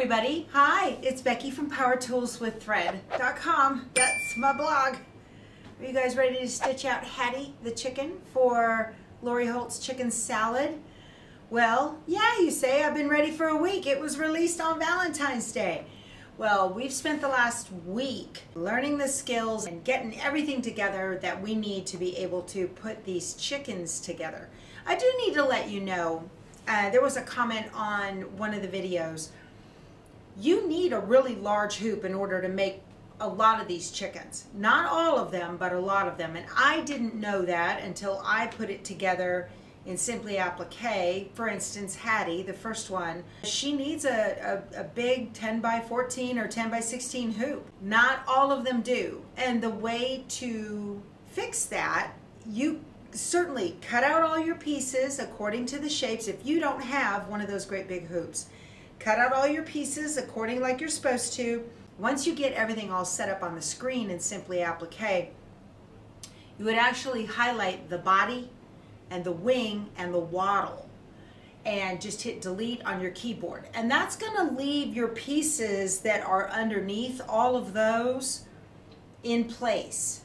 everybody. Hi, it's Becky from PowerToolsWithThread.com. That's my blog. Are you guys ready to stitch out Hattie the chicken for Lori Holt's chicken salad? Well, yeah, you say, I've been ready for a week. It was released on Valentine's Day. Well, we've spent the last week learning the skills and getting everything together that we need to be able to put these chickens together. I do need to let you know, uh, there was a comment on one of the videos. You need a really large hoop in order to make a lot of these chickens. Not all of them, but a lot of them. And I didn't know that until I put it together in Simply Applique, for instance, Hattie, the first one, she needs a, a, a, big 10 by 14 or 10 by 16 hoop. Not all of them do. And the way to fix that, you certainly cut out all your pieces according to the shapes if you don't have one of those great big hoops. Cut out all your pieces according like you're supposed to. Once you get everything all set up on the screen and Simply Applique, you would actually highlight the body and the wing and the wattle and just hit delete on your keyboard. And that's gonna leave your pieces that are underneath all of those in place.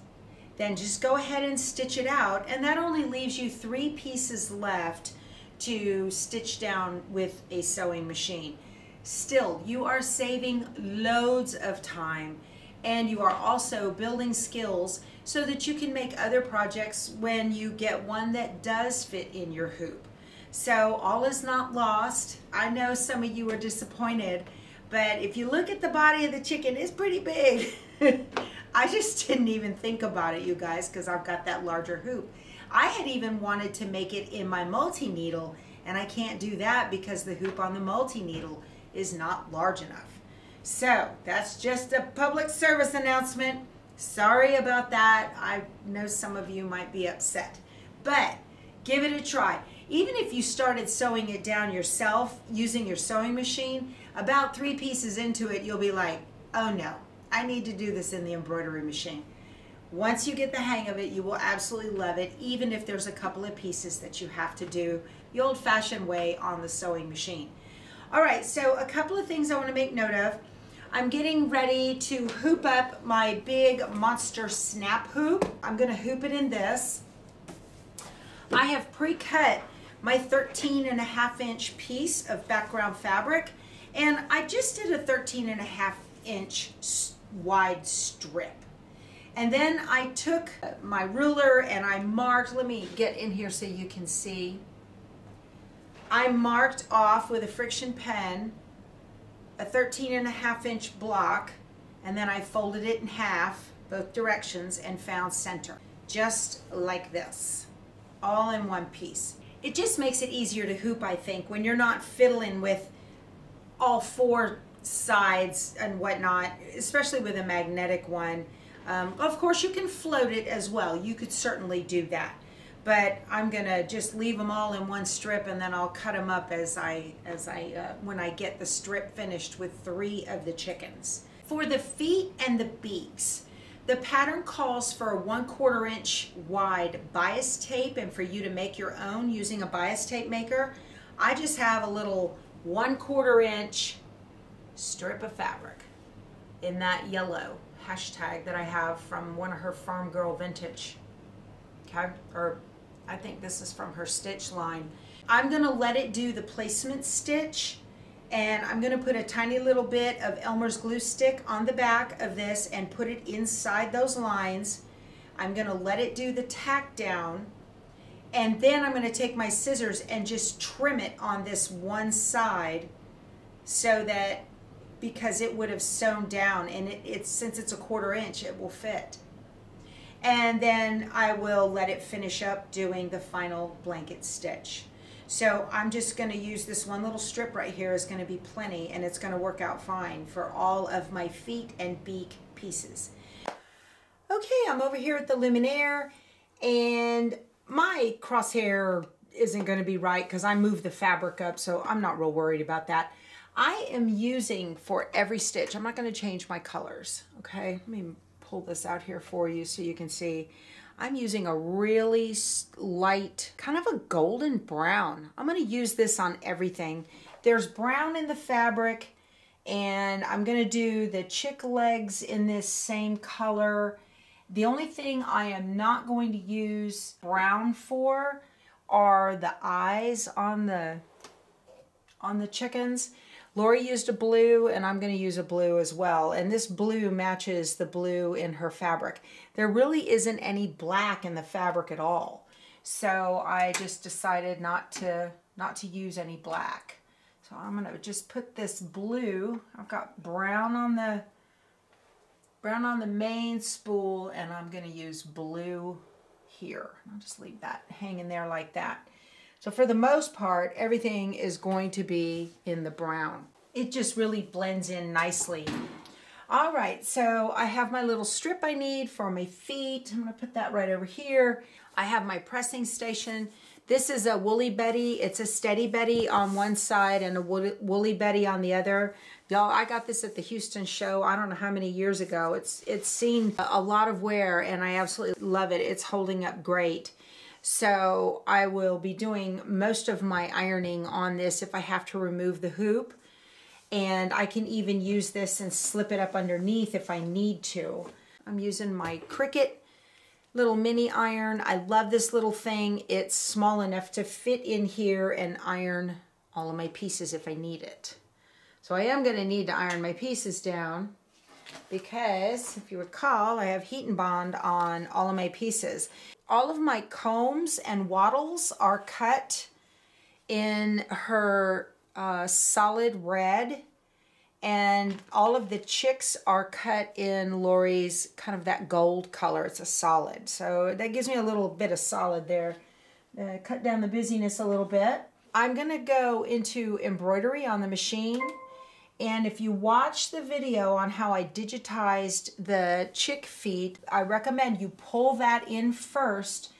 Then just go ahead and stitch it out and that only leaves you three pieces left to stitch down with a sewing machine. Still, you are saving loads of time and you are also building skills so that you can make other projects when you get one that does fit in your hoop. So all is not lost. I know some of you are disappointed, but if you look at the body of the chicken, it's pretty big. I just didn't even think about it, you guys, because I've got that larger hoop. I had even wanted to make it in my multi-needle, and I can't do that because the hoop on the multi-needle is not large enough. So that's just a public service announcement. Sorry about that. I know some of you might be upset, but give it a try. Even if you started sewing it down yourself using your sewing machine, about three pieces into it, you'll be like, oh no, I need to do this in the embroidery machine. Once you get the hang of it, you will absolutely love it, even if there's a couple of pieces that you have to do the old fashioned way on the sewing machine. All right, so a couple of things I want to make note of. I'm getting ready to hoop up my big monster snap hoop. I'm gonna hoop it in this. I have pre-cut my 13 and a half inch piece of background fabric and I just did a 13 and a half inch wide strip. And then I took my ruler and I marked, let me get in here so you can see. I marked off with a friction pen a 13 and a half inch block and then I folded it in half both directions and found center. Just like this. All in one piece. It just makes it easier to hoop I think when you're not fiddling with all four sides and whatnot especially with a magnetic one. Um, of course you can float it as well. You could certainly do that but I'm gonna just leave them all in one strip and then I'll cut them up as I as I uh, when I get the strip finished with three of the chickens. For the feet and the beaks, the pattern calls for a one quarter inch wide bias tape and for you to make your own using a bias tape maker, I just have a little one quarter inch strip of fabric in that yellow hashtag that I have from one of her Farm Girl Vintage, okay, or I think this is from her stitch line. I'm gonna let it do the placement stitch and I'm gonna put a tiny little bit of Elmer's glue stick on the back of this and put it inside those lines. I'm gonna let it do the tack down and then I'm gonna take my scissors and just trim it on this one side so that because it would have sewn down and it, it's since it's a quarter inch it will fit and then I will let it finish up doing the final blanket stitch. So I'm just going to use this one little strip right here is going to be plenty and it's going to work out fine for all of my feet and beak pieces. Okay, I'm over here at the Luminaire and my crosshair isn't going to be right because I moved the fabric up so I'm not real worried about that. I am using for every stitch, I'm not going to change my colors, okay? Let me pull this out here for you so you can see. I'm using a really light, kind of a golden brown. I'm going to use this on everything. There's brown in the fabric And I'm going to do the chick legs in this same color. The only thing I am not going to use brown for are the eyes on the on the chickens. Lori used a blue and I'm going to use a blue as well. And this blue matches the blue in her fabric. There really isn't any black in the fabric at all. So I just decided not to not to use any black. So I'm going to just put this blue. I've got brown on the brown on the main spool and I'm going to use blue here. I'll just leave that hanging there like that. So for the most part, everything is going to be in the brown. It just really blends in nicely. All right, so I have my little strip I need for my feet. I'm gonna put that right over here. I have my pressing station. This is a Woolly Betty. It's a Steady Betty on one side and a Woolly Betty on the other. Y'all, I got this at the Houston show. I don't know how many years ago. It's it's seen a lot of wear and I absolutely love it. It's holding up great. So I will be doing most of my ironing on this if I have to remove the hoop. And I can even use this and slip it up underneath if I need to. I'm using my Cricut little mini iron. I love this little thing. It's small enough to fit in here and iron all of my pieces if I need it. So I am going to need to iron my pieces down because if you recall, I have heat and bond on all of my pieces. All of my combs and wattles are cut in her uh, solid red and all of the chicks are cut in Lori's kind of that gold color. It's a solid. So that gives me a little bit of solid there. Uh, cut down the busyness a little bit. I'm going to go into embroidery on the machine and if you watch the video on how I digitized the chick feet, I recommend you pull that in first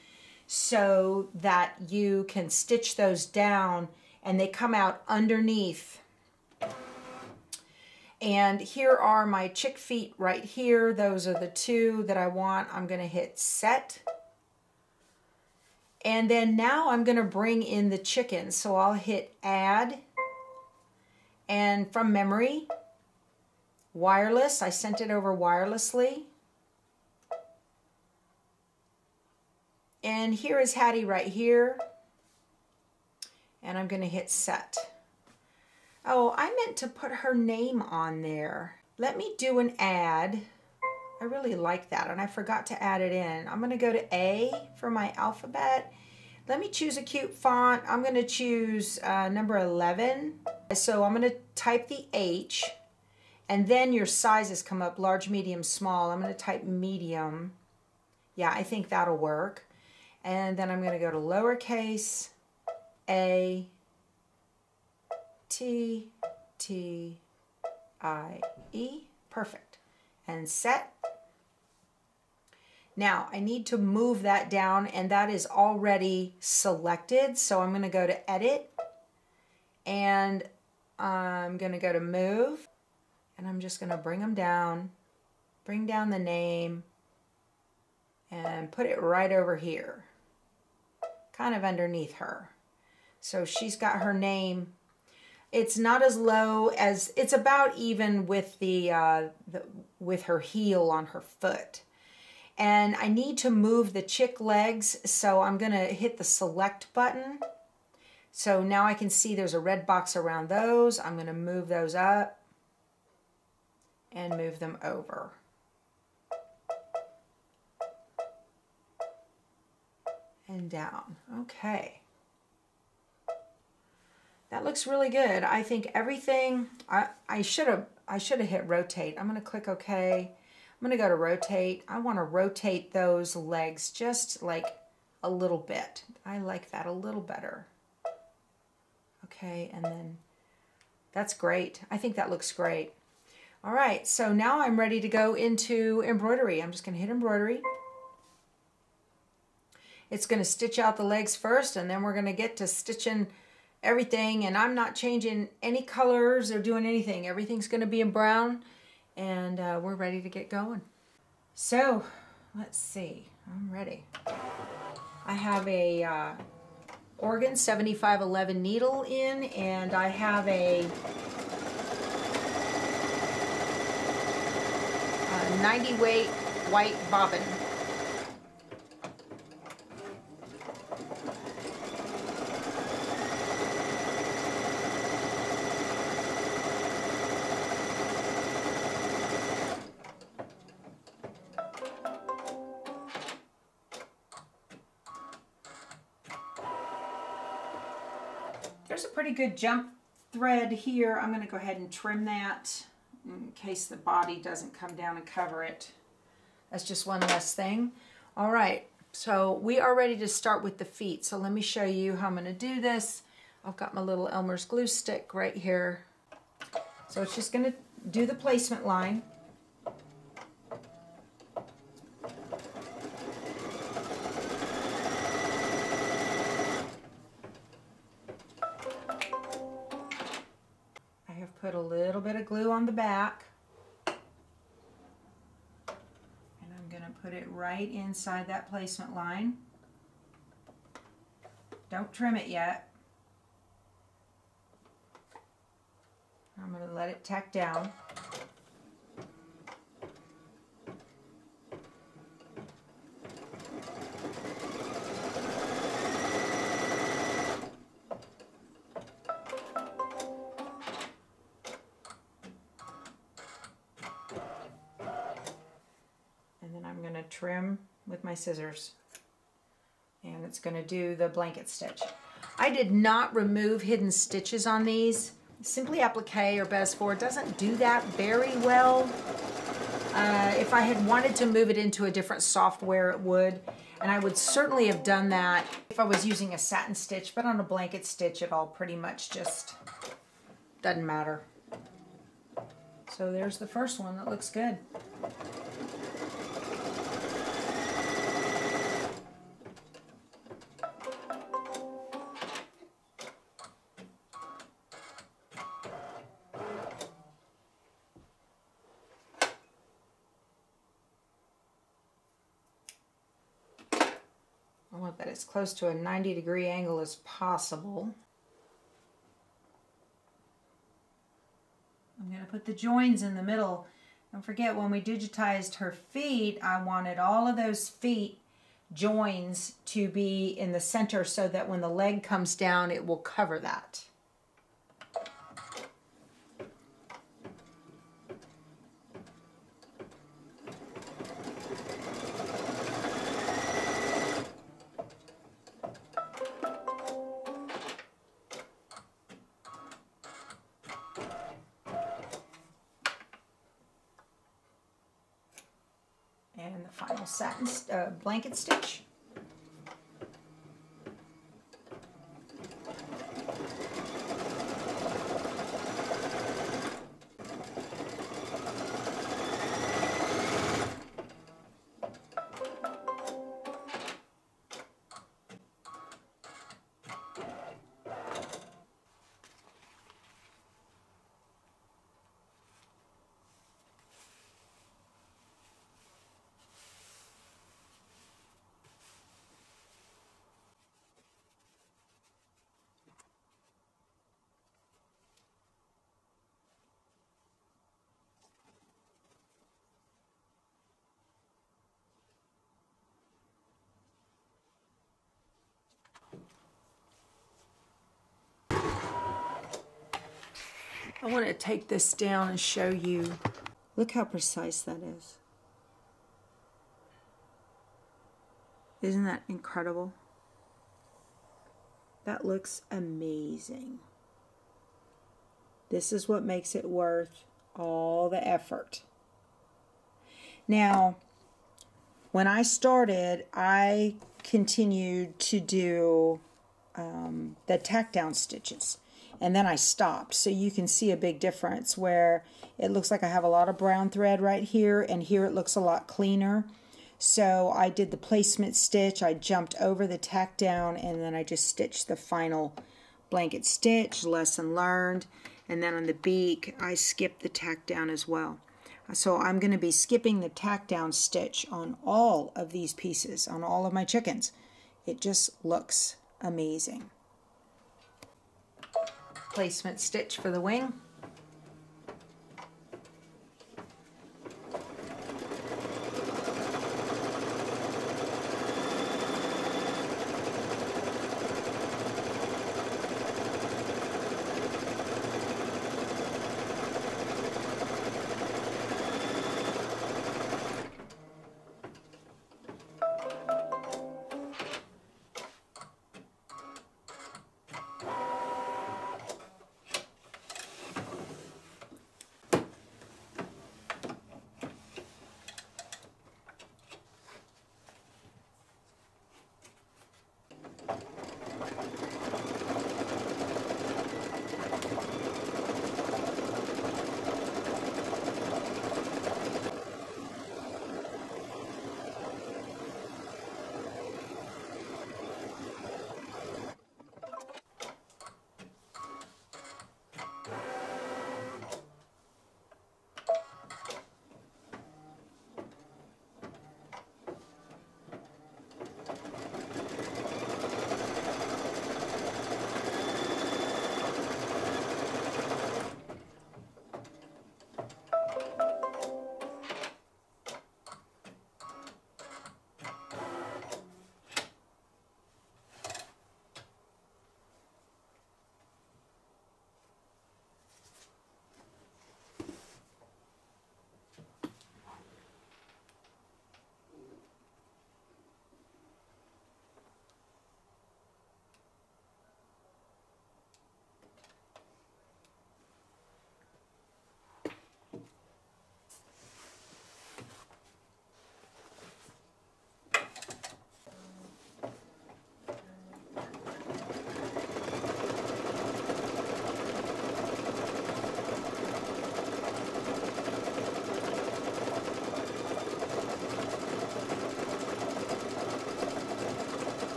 so that you can stitch those down and they come out underneath. And here are my chick feet right here. Those are the two that I want. I'm going to hit set. And then now I'm going to bring in the chickens. So I'll hit add and from memory, wireless, I sent it over wirelessly. And here is Hattie right here. And I'm going to hit set. Oh, I meant to put her name on there. Let me do an add. I really like that, and I forgot to add it in. I'm going to go to A for my alphabet. Let me choose a cute font. I'm going to choose uh, number 11. So I'm going to type the H and then your sizes come up, large, medium, small. I'm going to type medium. Yeah, I think that'll work. And then I'm going to go to lowercase a t t i e. Perfect. And set. Now I need to move that down and that is already selected. So I'm going to go to edit and I'm going to go to move and I'm just going to bring them down, bring down the name and put it right over here, kind of underneath her. So she's got her name. It's not as low as, it's about even with the, uh, the with her heel on her foot. And I need to move the chick legs, so I'm going to hit the select button so now I can see there's a red box around those. I'm going to move those up and move them over. And down. Okay. That looks really good. I think everything, I, I should have I should have hit rotate. I'm going to click OK. I'm to go to rotate. I want to rotate those legs just like a little bit. I like that a little better. Okay, and then that's great. I think that looks great. All right, so now I'm ready to go into embroidery. I'm just gonna hit embroidery. It's gonna stitch out the legs first and then we're gonna get to stitching everything and I'm not changing any colors or doing anything. Everything's gonna be in brown and uh, we're ready to get going. So let's see, I'm ready. I have a uh, Organ 7511 needle in and I have a, uh, a 90 weight white bobbin good jump thread here. I'm going to go ahead and trim that in case the body doesn't come down and cover it. That's just one less thing. All right, so we are ready to start with the feet. So let me show you how I'm going to do this. I've got my little Elmer's glue stick right here. So it's just going to do the placement line. Little bit of glue on the back. And I'm going to put it right inside that placement line. Don't trim it yet. I'm going to let it tack down. Trim with my scissors and it's going to do the blanket stitch. I did not remove hidden stitches on these. Simply Applique or BES 4 doesn't do that very well. Uh, if I had wanted to move it into a different software, it would. And I would certainly have done that if I was using a satin stitch, but on a blanket stitch, it all pretty much just doesn't matter. So there's the first one. That looks good. As close to a 90 degree angle as possible. I'm going to put the joins in the middle. Don't forget when we digitized her feet, I wanted all of those feet joins to be in the center so that when the leg comes down, it will cover that. Satin uh, blanket stitch. I want to take this down and show you. Look how precise that is. Isn't that incredible? That looks amazing. This is what makes it worth all the effort. Now, when I started, I continued to do um, the tack down stitches and then I stopped. So you can see a big difference where it looks like I have a lot of brown thread right here and here it looks a lot cleaner. So I did the placement stitch, I jumped over the tack down and then I just stitched the final blanket stitch, lesson learned. And then on the beak, I skipped the tack down as well. So I'm going to be skipping the tack down stitch on all of these pieces, on all of my chickens. It just looks amazing placement stitch for the wing.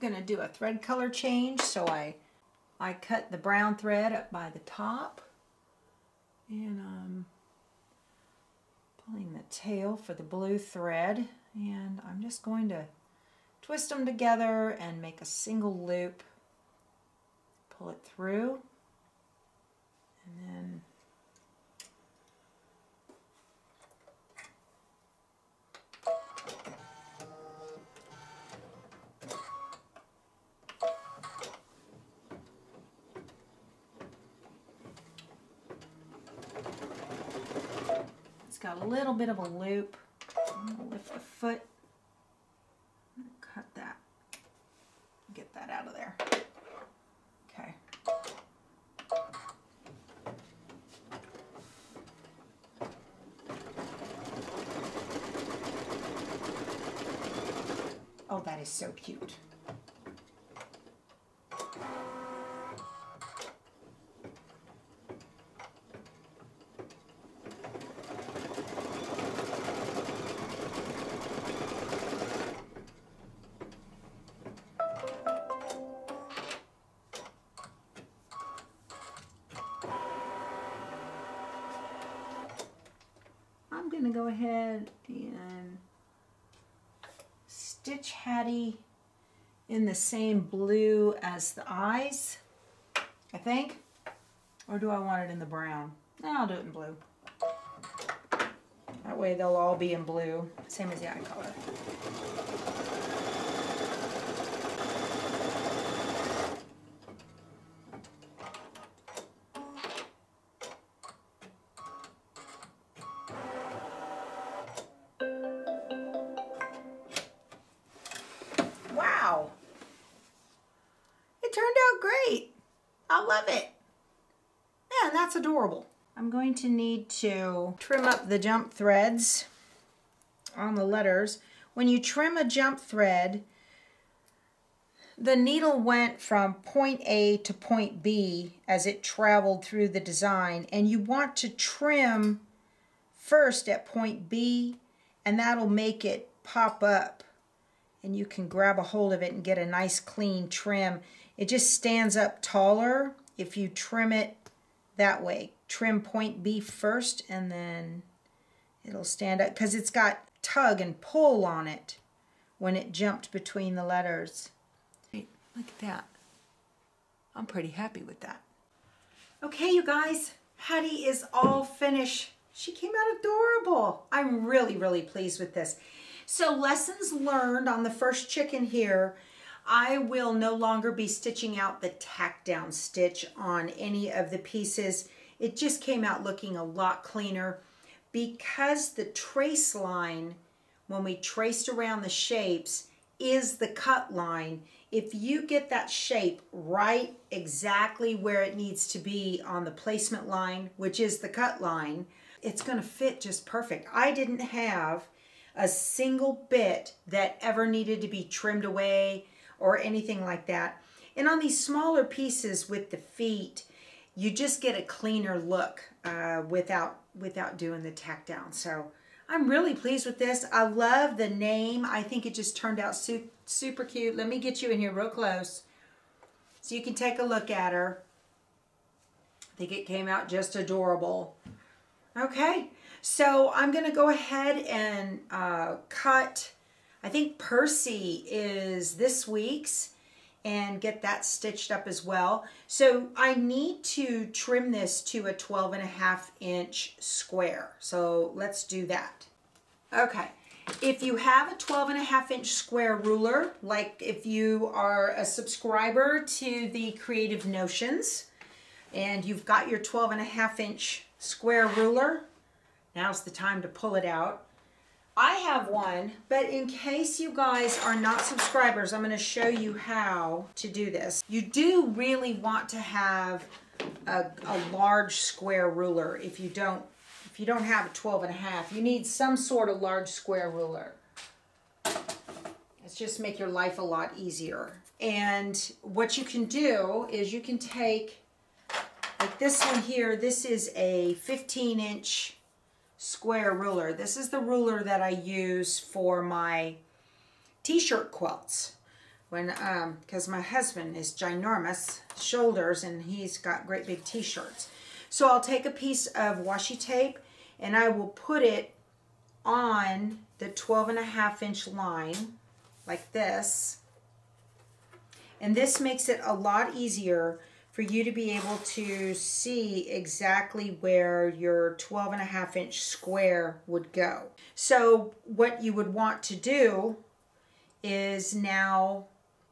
Going to do a thread color change, so I, I cut the brown thread up by the top. And I'm pulling the tail for the blue thread. And I'm just going to twist them together and make a single loop. Pull it through. And then little bit of a loop. Lift the foot, cut that, get that out of there. Okay. Oh, that is so cute. Go ahead and stitch Hattie in the same blue as the eyes, I think. Or do I want it in the brown? No, I'll do it in blue. That way they'll all be in blue, same as the eye color. To trim up the jump threads on the letters. When you trim a jump thread, the needle went from point A to point B as it traveled through the design and you want to trim first at point B and that'll make it pop up and you can grab a hold of it and get a nice clean trim. It just stands up taller if you trim it that way. Trim point B first and then it'll stand up because it's got tug and pull on it when it jumped between the letters. Look at that. I'm pretty happy with that. Okay, you guys, Hattie is all finished. She came out adorable. I'm really, really pleased with this. So lessons learned on the first chicken here I will no longer be stitching out the tack down stitch on any of the pieces. It just came out looking a lot cleaner because the trace line, when we traced around the shapes, is the cut line. If you get that shape right exactly where it needs to be on the placement line, which is the cut line, it's gonna fit just perfect. I didn't have a single bit that ever needed to be trimmed away or anything like that. And on these smaller pieces with the feet, you just get a cleaner look uh, without without doing the tack down. So I'm really pleased with this. I love the name. I think it just turned out su super cute. Let me get you in here real close so you can take a look at her. I think it came out just adorable. Okay, so I'm going to go ahead and uh, cut I think Percy is this week's and get that stitched up as well. So I need to trim this to a 12 and a half inch square. So let's do that. Okay. If you have a 12 and a half inch square ruler, like if you are a subscriber to the Creative Notions and you've got your 12 and a half inch square ruler, now's the time to pull it out I have one, but in case you guys are not subscribers, I'm going to show you how to do this. You do really want to have a, a large square ruler if you don't if you don't have a 12 and a half. You need some sort of large square ruler. It's just make your life a lot easier. And what you can do is you can take like this one here, this is a 15 inch square ruler. This is the ruler that I use for my t-shirt quilts. when um because my husband is ginormous shoulders and he's got great big t-shirts so I'll take a piece of washi tape and I will put it on the 12 and a half inch line like this and this makes it a lot easier for you to be able to see exactly where your 12 and a half inch square would go. So what you would want to do is now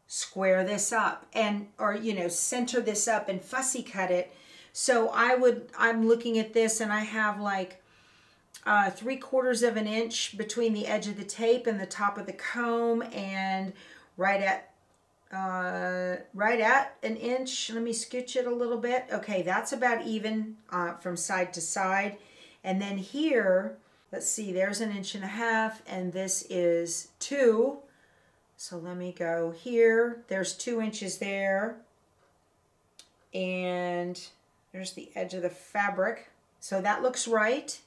square this up and or you know center this up and fussy cut it so I would I'm looking at this and I have like uh, three quarters of an inch between the edge of the tape and the top of the comb and right at uh, right at an inch let me scooch it a little bit okay that's about even uh, from side to side and then here let's see there's an inch and a half and this is two so let me go here. There's two inches there. And there's the edge of the fabric. So that looks right.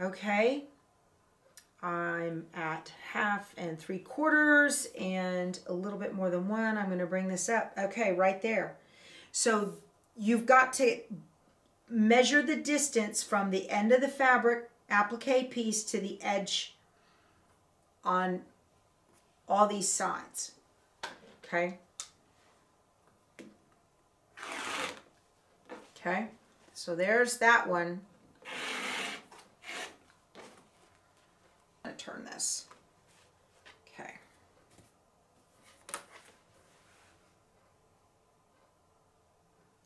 Okay. I'm at half and three quarters and a little bit more than one. I'm going to bring this up. Okay, right there. So you've got to measure the distance from the end of the fabric applique piece to the edge on all these sides. Okay. Okay. So there's that one. I'm going to turn this. Okay.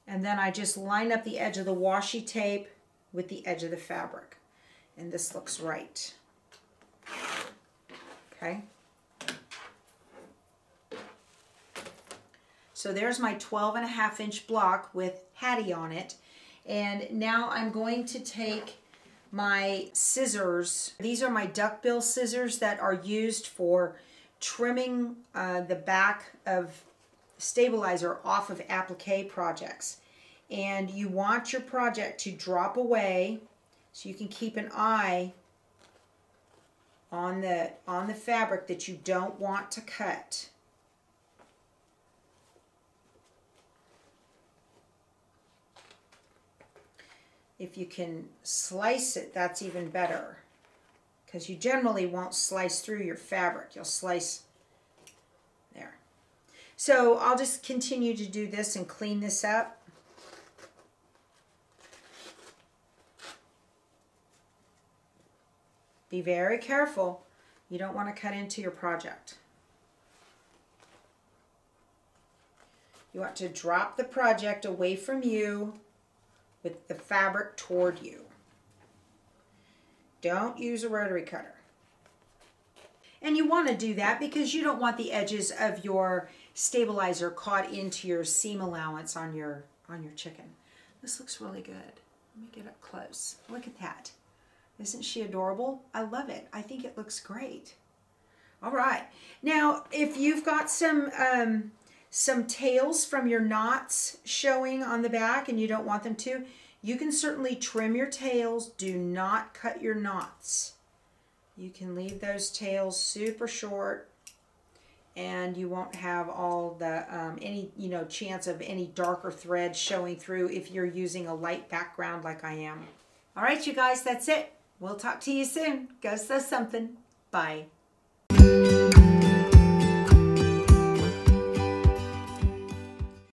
And then I just line up the edge of the washi tape with the edge of the fabric. And this looks right. Okay. So there's my 12 and a half inch block with Hattie on it. And now I'm going to take my scissors. These are my duckbill scissors that are used for trimming uh, the back of stabilizer off of applique projects. And you want your project to drop away so you can keep an eye on the on the fabric that you don't want to cut. If you can slice it, that's even better. Because you generally won't slice through your fabric. You'll slice there. So I'll just continue to do this and clean this up. Be very careful. You don't want to cut into your project. You want to drop the project away from you with the fabric toward you. Don't use a rotary cutter. And you want to do that because you don't want the edges of your stabilizer caught into your seam allowance on your on your chicken. This looks really good. Let me get up close. Look at that. Isn't she adorable? I love it. I think it looks great. All right. Now, if you've got some um, some tails from your knots showing on the back and you don't want them to, you can certainly trim your tails. Do not cut your knots. You can leave those tails super short and you won't have all the um, any you know chance of any darker thread showing through if you're using a light background like I am. All right, you guys, that's it. We'll talk to you soon. Go sew something. Bye.